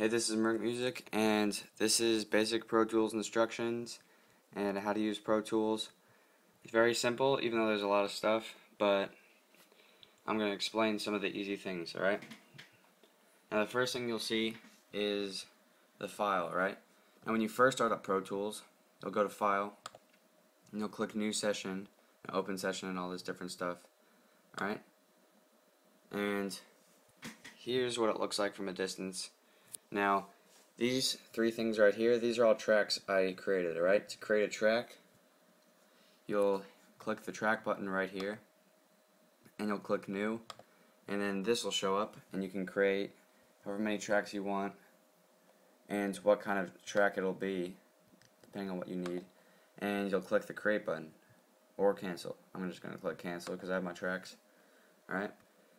Hey, this is Merc Music, and this is basic Pro Tools instructions and how to use Pro Tools. It's very simple, even though there's a lot of stuff, but I'm going to explain some of the easy things, alright? Now, the first thing you'll see is the file, right? And when you first start up Pro Tools, you'll go to File, and you'll click New Session, Open Session, and all this different stuff, alright? And here's what it looks like from a distance. Now, these three things right here, these are all tracks I created, alright? To create a track, you'll click the track button right here, and you'll click new, and then this will show up, and you can create however many tracks you want, and what kind of track it'll be, depending on what you need, and you'll click the create button, or cancel. I'm just going to click cancel because I have my tracks, alright?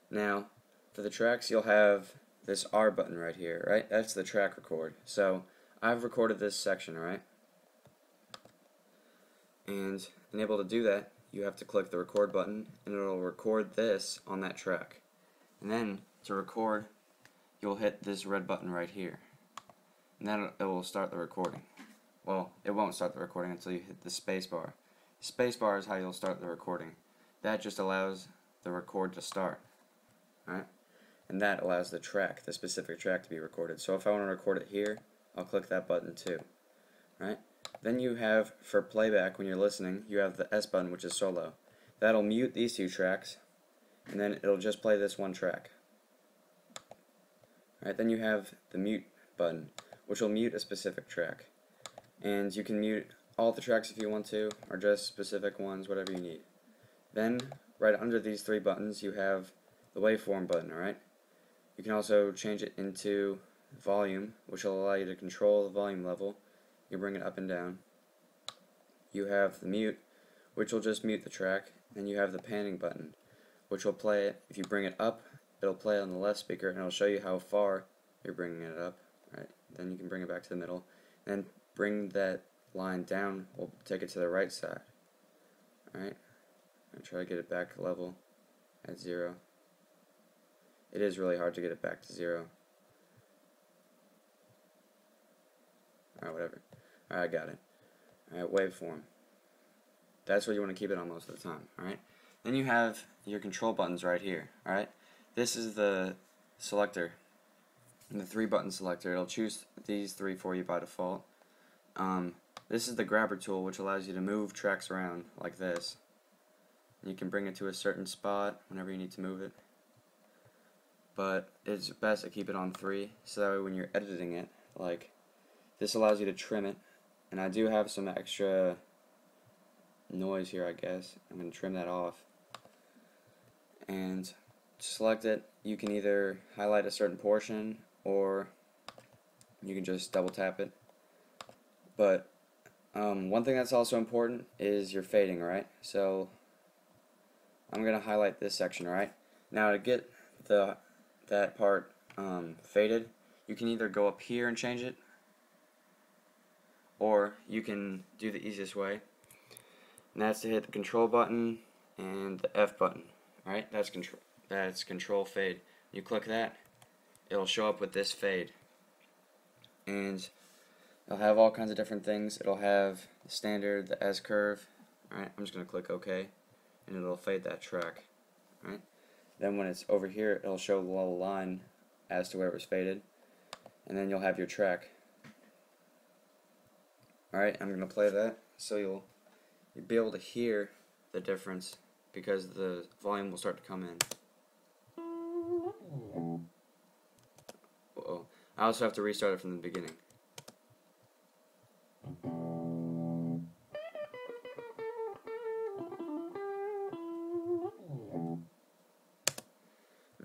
Now, for the tracks, you'll have this R button right here, right? That's the track record. So I've recorded this section, right? And in able to do that, you have to click the record button and it'll record this on that track. And then to record, you'll hit this red button right here. And then it will start the recording. Well, it won't start the recording until you hit the space bar. Space bar is how you'll start the recording. That just allows the record to start. Alright? And that allows the track, the specific track to be recorded. So if I want to record it here, I'll click that button too. Right? Then you have, for playback when you're listening, you have the S button which is solo. That'll mute these two tracks, and then it'll just play this one track. Right, then you have the mute button, which will mute a specific track. And you can mute all the tracks if you want to, or just specific ones, whatever you need. Then, right under these three buttons, you have the waveform button, alright? You can also change it into volume, which will allow you to control the volume level. You bring it up and down. You have the mute, which will just mute the track, and you have the panning button, which will play it. If you bring it up, it'll play on the left speaker, and it'll show you how far you're bringing it up. Right. Then you can bring it back to the middle, and bring that line down. We'll take it to the right side. All right. And try to get it back to level at zero. It is really hard to get it back to zero. Alright, whatever. Alright, I got it. Alright, waveform. That's where you want to keep it on most of the time, alright? Then you have your control buttons right here, alright? This is the selector, the three button selector. It'll choose these three for you by default. Um, this is the grabber tool, which allows you to move tracks around like this. You can bring it to a certain spot whenever you need to move it but it's best to keep it on 3 so that way when you're editing it like this allows you to trim it. And I do have some extra noise here I guess. I'm to trim that off. And select it. You can either highlight a certain portion or you can just double tap it. But um, one thing that's also important is your fading right? So I'm gonna highlight this section right? Now to get the that part um, faded, you can either go up here and change it, or you can do the easiest way, and that's to hit the control button and the F button. Alright, that's control that's control fade. You click that, it'll show up with this fade. And it'll have all kinds of different things. It'll have the standard, the S curve. Alright, I'm just gonna click OK and it'll fade that track. Alright. Then when it's over here, it'll show the little line as to where it was faded. And then you'll have your track. Alright, I'm going to play that so you'll, you'll be able to hear the difference because the volume will start to come in. Uh oh I also have to restart it from the beginning.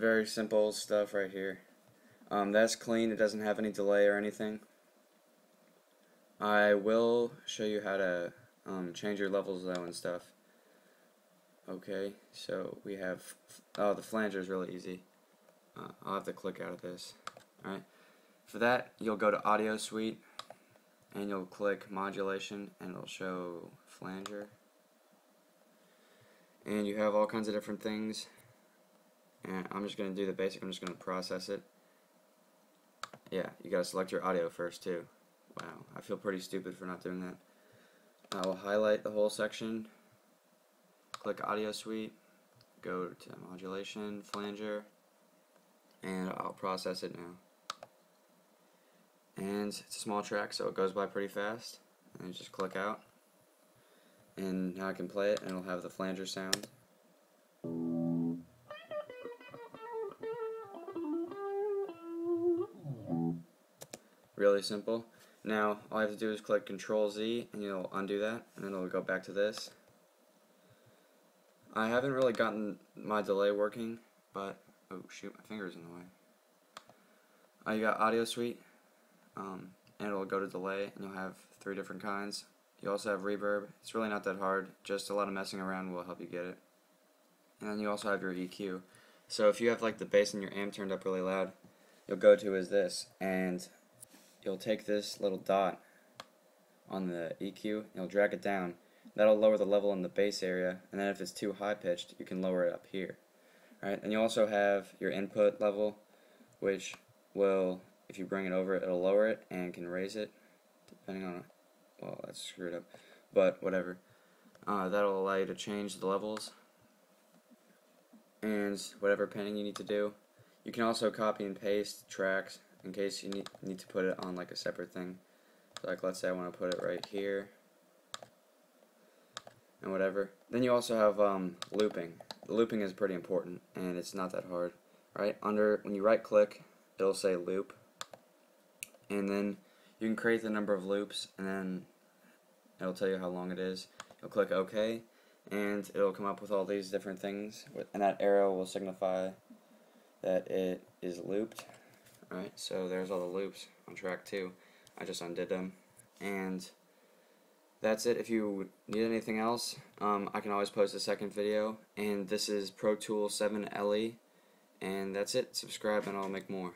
Very simple stuff right here. Um, that's clean, it doesn't have any delay or anything. I will show you how to um, change your levels though and stuff. Okay, so we have, oh the flanger is really easy. Uh, I'll have to click out of this. Alright, for that you'll go to audio suite and you'll click modulation and it'll show flanger. And you have all kinds of different things and I'm just going to do the basic, I'm just going to process it. yeah, you gotta select your audio first too. Wow, I feel pretty stupid for not doing that. I will highlight the whole section, click audio suite, go to modulation, flanger, and I'll process it now. And it's a small track, so it goes by pretty fast. And just click out. And now I can play it, and it'll have the flanger sound. Really simple. Now, all I have to do is click Control Z, and you'll undo that, and then it'll go back to this. I haven't really gotten my delay working, but oh shoot, my finger's in the way. I got Audio Suite, um, and it'll go to delay, and you'll have three different kinds. You also have reverb. It's really not that hard. Just a lot of messing around will help you get it. And then you also have your EQ. So if you have like the bass in your amp turned up really loud, you'll go to is this, and you'll take this little dot on the EQ, and you'll drag it down. That'll lower the level in the bass area, and then if it's too high pitched, you can lower it up here. Alright, and you also have your input level, which will, if you bring it over, it'll lower it and can raise it, depending on, well, that's screwed up, but whatever. Uh, that'll allow you to change the levels and whatever panning you need to do. You can also copy and paste tracks in case you need, need to put it on like a separate thing. So like let's say I want to put it right here and whatever. Then you also have um, looping. Looping is pretty important and it's not that hard. Right under when you right click it'll say loop and then you can create the number of loops and then it'll tell you how long it is. You'll click OK and it'll come up with all these different things and that arrow will signify that it is looped Alright, so there's all the loops on track 2. I just undid them. And that's it. If you need anything else, um, I can always post a second video. And this is Pro Tools 7 LE. And that's it. Subscribe and I'll make more.